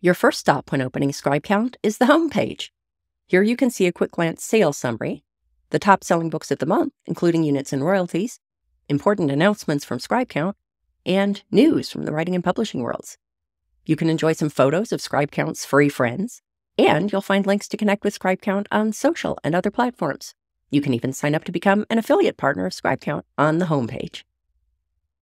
Your first stop when opening ScribeCount is the homepage. Here you can see a quick glance sales summary, the top selling books of the month, including units and royalties, important announcements from ScribeCount, and news from the writing and publishing worlds. You can enjoy some photos of ScribeCount's free friends, and you'll find links to connect with ScribeCount on social and other platforms. You can even sign up to become an affiliate partner of ScribeCount on the homepage.